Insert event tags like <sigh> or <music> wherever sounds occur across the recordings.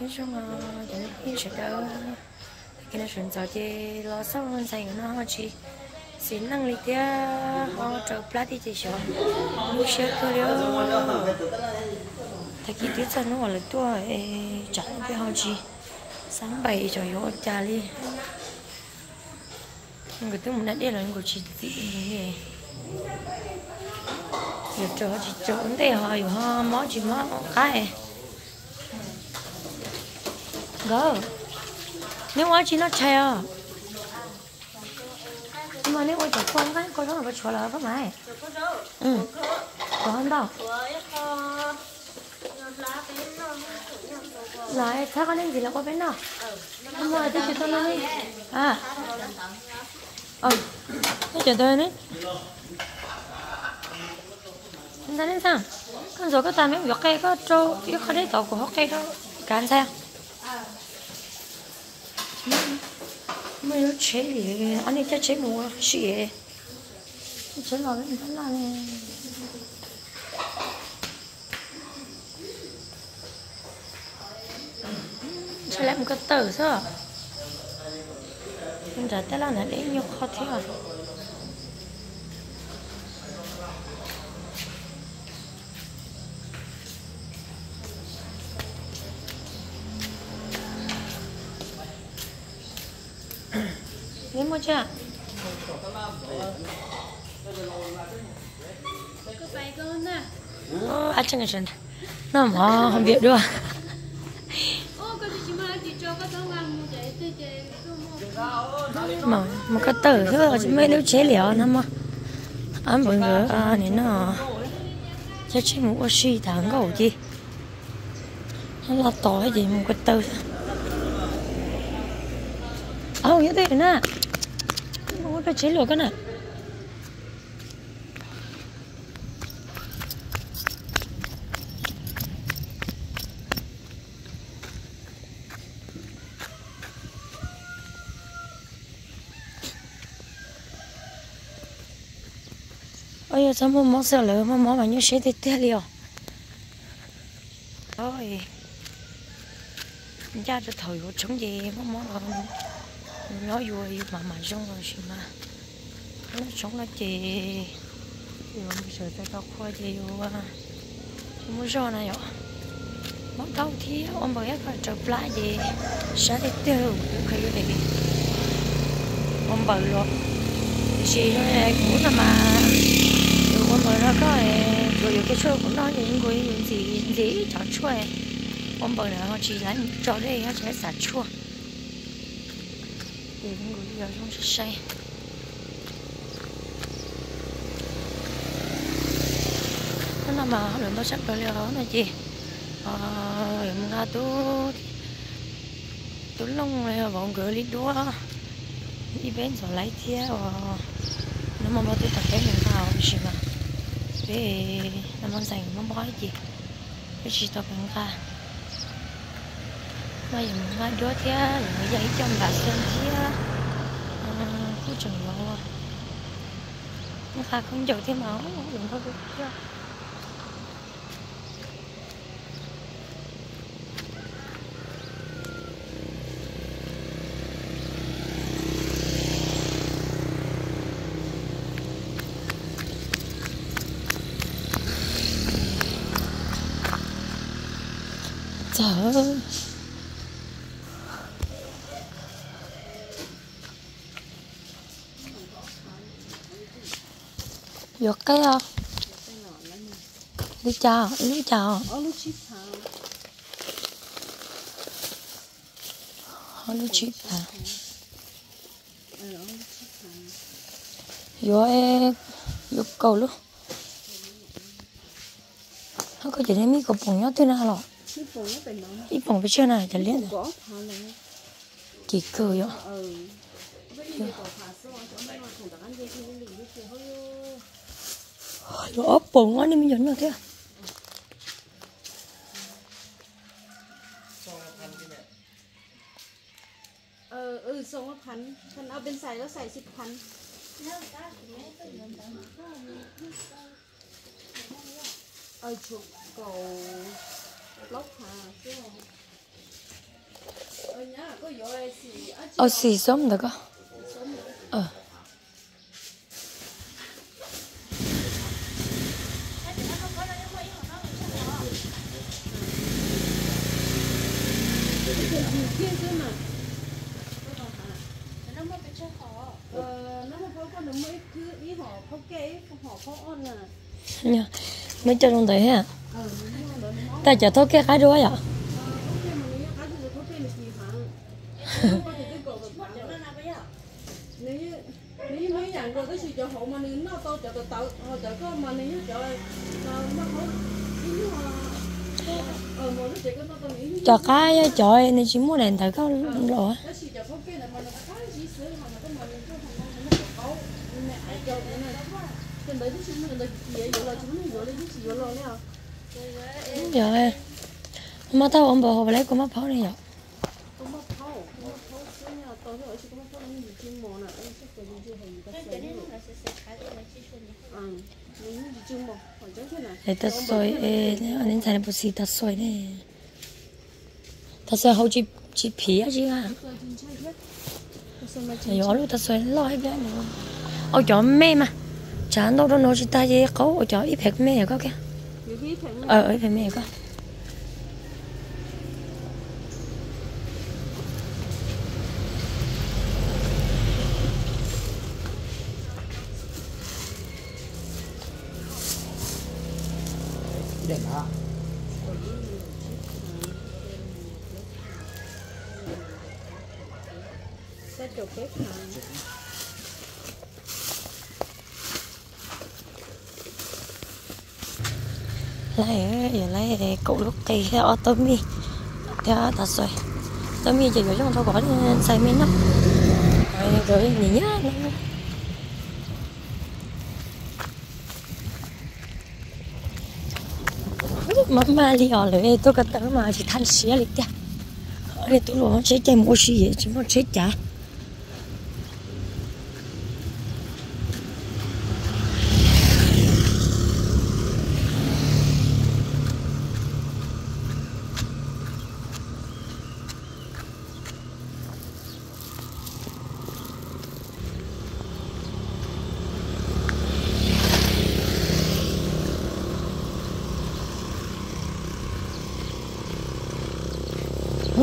nói chung là đến khi sẽ đỡ cái này chuyển giờ thì lo sau hơn dành nó chỉ xin năng lực thì họ trở plát thì chỉ sợ lúc sẽ cơ liệu thì cái tiết chân nó là tua chẳng cái họ chỉ sáng bảy cho yếu cha đi người tôi muốn đã đi là người chỉ gì vậy giờ chờ chỉ chờ đây họ hiểu họ mó chỉ mó cái go nếu ai chỉ nó chạy à nhưng mà nếu ai chỉ con cái con đó là phải chua là phải mày ừ có không đâu lại sao con nên gì là có bên nào không mà tôi chỉ tôi nói à ừ tôi chỉ tôi nói chúng ta nên sao con rồi có ta mấy việc cây có trâu cái khó đấy tàu của họ cây đó cán sao mấy nó chế gì anh ấy chắc chế mua gì à, chế lò lên thế là này chế lại một cái tờ sao? Không trả tới là nó để nhiều khó thế à? Chưa? Ờ, à chẳng cần nó mà không biết đâu mà mà có tờ thôi chứ mấy đứa chế liệu nó mà. Anh bận rồi à nên nó. Cho chế một cái suy thẳng cầu chi nó là to hay gì một cái tờ. Ờ như thế nè một chế liệu cái này ôi, giờ sao mua món sợ lửa mà món mà như sẽ thì tê liều ôi. Cha cho thời của chúng gì mà món mà nó vui mà mà giống rồi chị mà. Nó sống là chị rồi mà bây giờ ta có khoa gì rồi mua cho này ạ. Bọn tao thì ông bảo phải chụp lại gì. Sẽ thì tiêu cái gì ông bảo rồi chị nói cũng là mà. Ông bảo nó có rồi cái số của nó những người gì gì chọn chua. Ông bảo là họ chỉ lấy cho đây nó sẽ sạch chua thì cũng gửi vào trong xe nó là mà lượng bao sắc rồi đó là gì? Em ra tu tu long này bọn gửi đi đua đi bên rồi lấy thia nó mà bao tôi tập cái mình vào ờ, thì mà để nó mong dành nó bói gì? Cái gì tập mình ra mà giờ mình ngay đứa thế là người dạy trong bà sơn thế cũng chừng lâu nó khác không giàu thêm máu đừng có được trời ơi. Giọt cái không đi chào đi họ đi chip à vô e vô cầu luôn. Nó có chuyện em mi có bụng nhớ thế nào rồi? Ít bỏng với chưa này chả liên rồi cơ yo rồi ốp bụng quá nên mình dẫn được thế ờ ừ 이거 아빠 엉아님이 연락해. ờ ừ xong nó khắn khắn bên sài nó xài xịt khắn ở cầu. Lóc hà ở xì? Sớm được không nó đó nó Ta chả thôi cái cái đuôi à ok mà nếu cá thì có kê được có thể cái cổ được bán rồi nếu mấy dạng <laughs> rồi cái gì cho hộ mà nếu nó to cho tự tự họ cho có mà nếu cho nó không cho cái, trời nên chỉ muốn đèn thử có lộ nó rồi. Mà tao ông bảo lấy của mắt pháo này rồi có mất thâu mất rồi chỉ có mất em Để ta xoay ê Anh đến xài bột xì ta xoay nè. Ta xoay hậu chỉ chỉ phí á chứ à Thì ở lúc ta xoay lo hết nữa Ôi trời mê mà. Chả đâu đâu nó chỉ ta gì khấu Ôi trời ít phép mê có kìa. Phải Ờ ít phép mê có sẽ trộn bếp này lấy giờ lấy cụ lúc thì ở tôm mi. Theo ta xoay tôm mi chỉ gửi cho thao quả xài mi nó rồi rồi, nhỉ nhá mama đi ở lại tôi có tớ mà chỉ thanh xía lịch kia ở đây tôi lo chế chạy mua xí gì chỉ mua chế chả.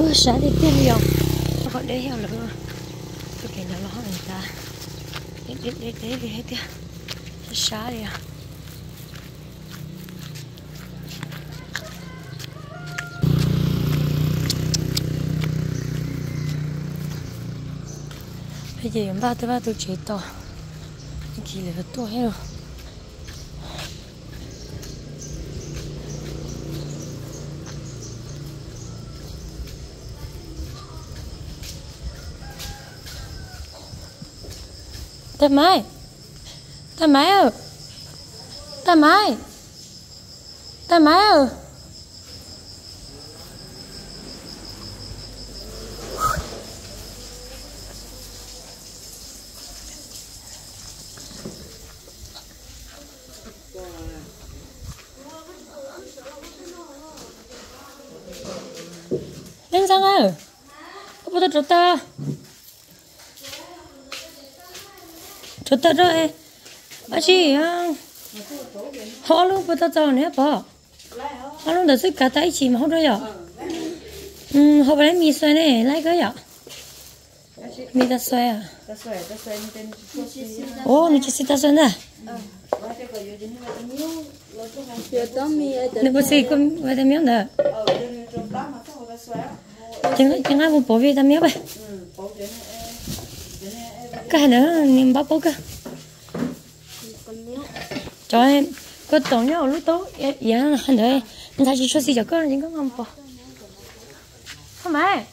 Ủa sao đi tìm dòng Nó còn để heo nữa Tôi cái nó lo người ta. Để để để để để hết đi. Xá đi à. Bây giờ ba tôi ba tôi chế to cái gì là to hết rồi. Tay máy Tay máy ơi. Tay máy Tay máy ơi. Lên sang ơi Có bao giờ ta? Thật thật rồi. À chị à họ luôn bắt đầu nữa, bỏ. Họ luôn đã sức cả tay chị mà, không rồi à ừ họ phải mì xoay này, lấy cái à mì ta xoay à? Ô nó chỉ xịt ta xoay nè. Mi nó bớt xịt cũng vậy thêm miếng đó chẳng ai muốn bỏ về thêm miếng vậy cái bảo cho nên cái nữa niềm bắp bốc cơ con nhớ cho em có tổ nhau lúc tối. Dạ, dạ anh đợi anh thấy chị cho xí cho con những cái ngon bỏ không mày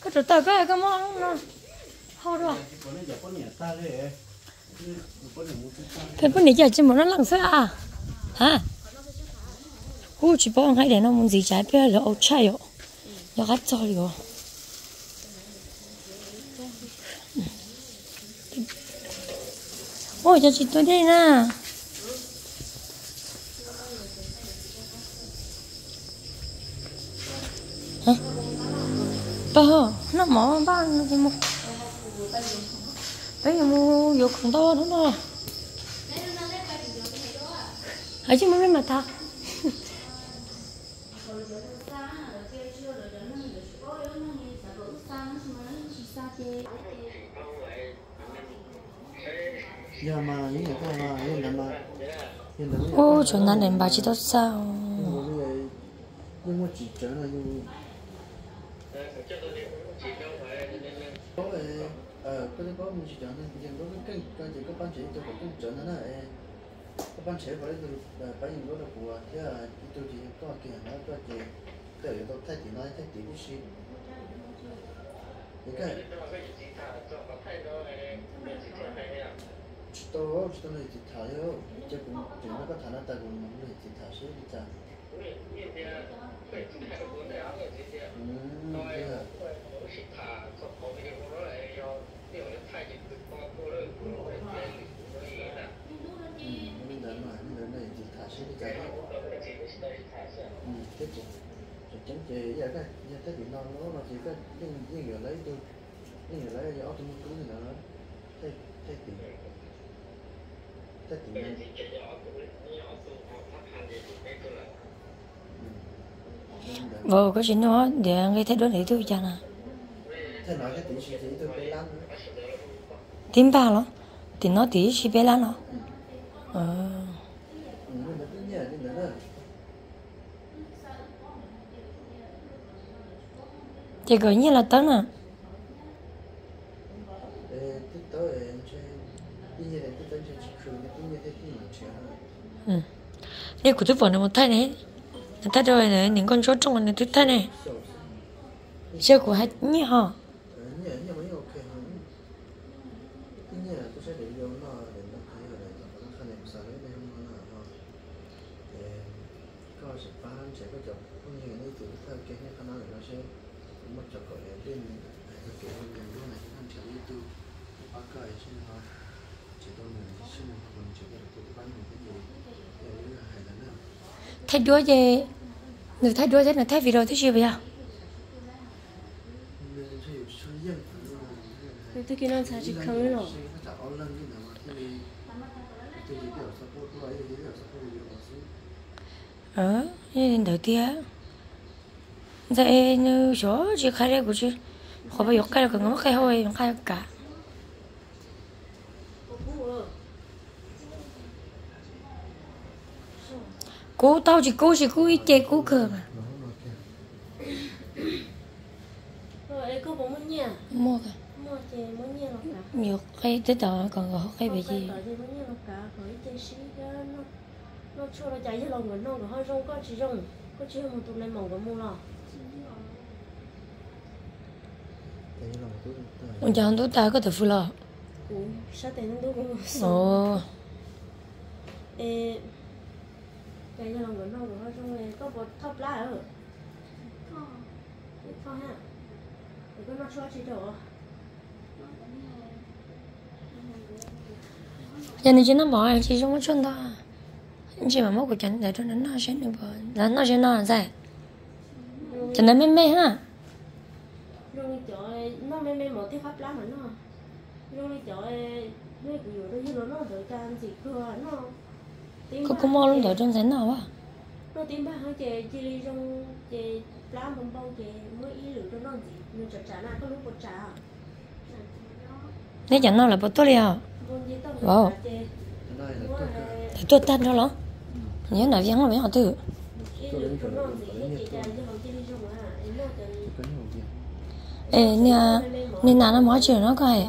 có chỗ tao có cái món nó ho rồi. Thế bữa nay giờ chỉ muốn nó lăng sao à? Hả? U chỉ bảo anh hãy để nó muốn gì trái bia là ấu chai rồi. Giờ gắt cho rồi. Ôi, cho chị tôi đây nè hả? Nó mỏ ba nó chỉ mua. Bây giờ mua vô còn to nữa nè ở chứ mới mà ta Thank you những người ta mà hiện tại mà hiện tại ô chuẩn là đến bà chỉ tốt sao cái cái chỉ có ban chỉ tôi có cái trở nên là có ban chỉ phải từ phải những cái là của thế là tôi chỉ có cái nó có cái cái đó thay thì nói thay thì cái gì cái 또 어떤 애 타요. 이제 그 제가 다났다고 먹는 애 타시 진짜. 음, 그래. 음, 우리 나는 아니 너는 이제 다시 진짜. 음, 됐지. 저 chính trị giờ cái giờ cái bị non nó nó chỉ có những những người lấy tôi những người lấy ở trong túi này nó thấy thấy tiền thấy tiền vợ có chuyện đó để nghe thấy đó để tôi bé lắm. Tím ba lo thì nó tí chỉ bé lắm ờ. Cứ nhớ như là tớ nè 이제 뜻도 이제 지금 이제 뜻이 많죠. ừ thế của tôi vợ nó một thay này người ta rồi này những con số trong này tôi thay này chưa của hai nhỉ hả 아니 아니 뭐 이렇게 하면 이제 또 새로 이용나 된다 하여 내가 칸에 사는 내용은 어. 예. 그것이 반 제가 저 분명히 이 뜻하게 해 하나는 것이 뭐 저거 예빈 이렇게 연구나 한 저기 또 아까 신화 제도는 thay Chúa gì, Người thay Chúa thế là thay vì rồi thế chưa bây giờ? Tôi kia nó sẽ chỉ không nữa? Ờ nên đầu tiên dạy như số chỉ khai đây của chứ khỏi bao giờ cái được ngó cái hôi khai cả. Cố tao chỉ cố chỉ cố ít chơi cố cờ mà. Mua cả nhiều cái tới tờ còn có cái bị gì? nó cho nó chạy cho lòng người nó hơi rong có chỉ rong có chỉ một tụi này mỏng có mua lo ông chàng tôi ta có thể phụ lo sao tiền cũng ồ cái chạy cho lòng nó rồi hơi rong này có một thóc lá ở thóc ha nó cho chị đồ giờ này chỉ nó bỏ anh chỉ trong cái chân đó anh chỉ mà mất của chân để cho nó nó sẽ được bờ là nó sẽ nó là sao chân nó mê mê ha rồi trời nó mê mê một cái pháp lá mà nó rồi trời mấy cái gì đó như nó nó đợi can gì cơ nó có có mò luôn đợi trong thế nào á? Nó tìm ba hai chè chili trong chè lá bông bông chè mới ý lửa cho nó gì? Nhưng chả chả nào có lúc một trà nếu chẳng nó là bớt tốt liền Wow. thì tôi tan cho nó nhớ là vắng là vắng họ tự à? Ê nè nè nào nó nói chuyện nó coi.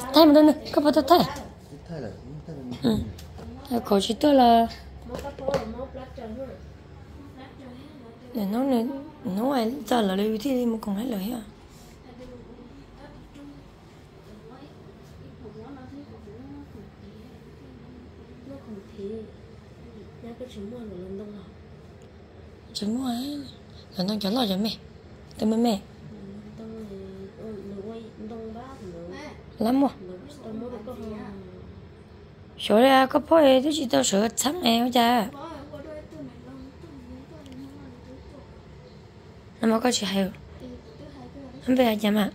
Chả thay mà đâu nè có bao tôi thay. Thay là thay ừ chỉ tôi là để nó nè nó ai giờ là lấy thì một cùng hết lời ha thì chúng mua rồi ấy là đang chẳng lo cho mẹ tôi mới mẹ lắm mua nửa đông mua được có hơn số ra có phải tôi chỉ tao sửa sáng này cha. Nó mà có chị hay không về nhà mà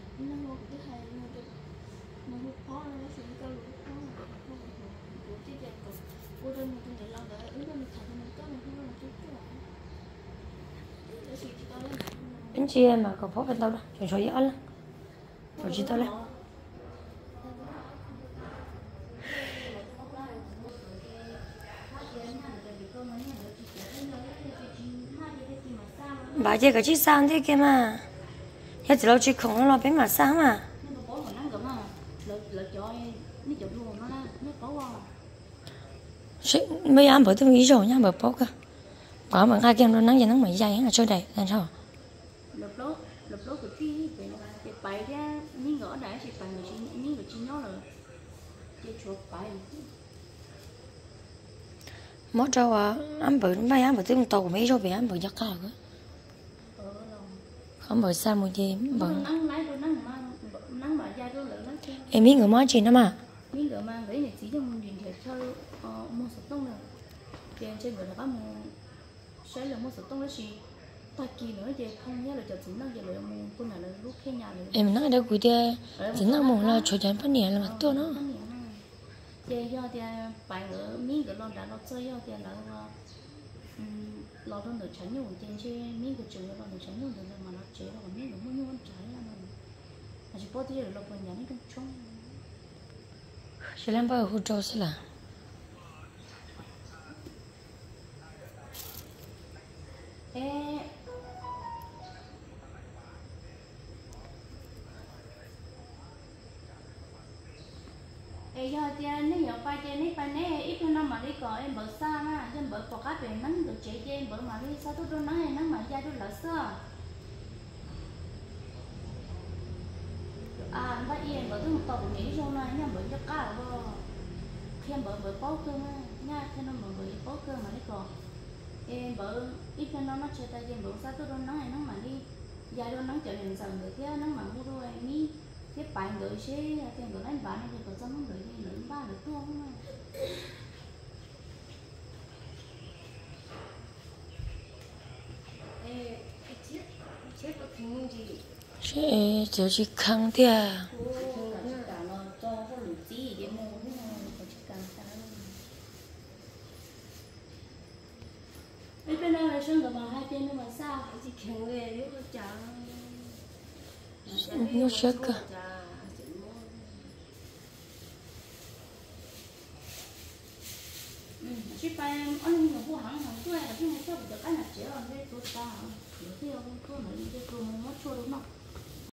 anh chị em mà có phốt bên đâu đó. Chúng tôi nhớ rồi chị tao lắm bà chị có chiếc sang thế kia mà giờ chỉ lâu chị không lo bên mà sang mà mấy anh bởi tôi nghĩ rồi nha bởi bố cơ có mà hai kem nó nắng giờ nắng mấy dây là chơi đầy làm sao lập lốt lập lốt của về về bài ra những gõ đã chỉ bài người chi những người chi nhớ rồi. Chuột bài. Mất trâu à anh bởi mấy anh bởi tôi tàu mấy rồi về anh bởi giấc cả cơ không bởi sao một gì bởi nắng lái đôi nắng mà nắng mà ra đôi lợn lắm em biết người mới chị nó mà những người mà chỉ trong một chuyện để chơi mua sắm tông rồi tiền trên người là có một sẽ là mua sắm tông đấy gì ta kỳ nữa thì không nhớ là cho chính nó giờ là mua con này là lúc khi nhà rồi em nói đâu cuối kia chính là một là chán phát nhẹ là mặt tôi nó thì do thì bài ở miếng cái lon đã nó chơi do thì là lo đó được tránh nhung trên trên miếng cái chữ lo được tránh nhung rồi mà nó chế nó còn miếng nó muốn nhung trái là nó mà chỉ có tí là lo còn nhắn cái trong chỉ làm bao hút trâu sẽ là ê. Ê giờ thì nếu giờ bài thì nếu bài này ít nó mà đi coi em bớt xa bởi em bớt bỏ cá về nắng được chạy cho em bớt mà đi sao tôi đôi nắng này nắng mà da đôi lỡ sao à bắt yên bởi tôi một tàu nghĩ trong này nha bởi cho cá rồi khi em bởi bớt bao cơ mà nha, khi nó bởi bởi bao cơ mà đi còn em bởi ít nó nó chơi tay em bởi sao tôi đôi nắng này nắng mà đi. Ra đôi nắng trở nên dần được thế nắng mà mua đôi em đi cái bài gửi xe tiền gửi anh bạn à, thì có nó gửi đi gửi ba được không à. Sẽ chỉ chỉ khăng thì à bên đây là sơn mà hai bên mà sao chỉ khéo về lúc nó nó chết cơ chỉ phải anh mình mua hàng hàng tuổi là chứ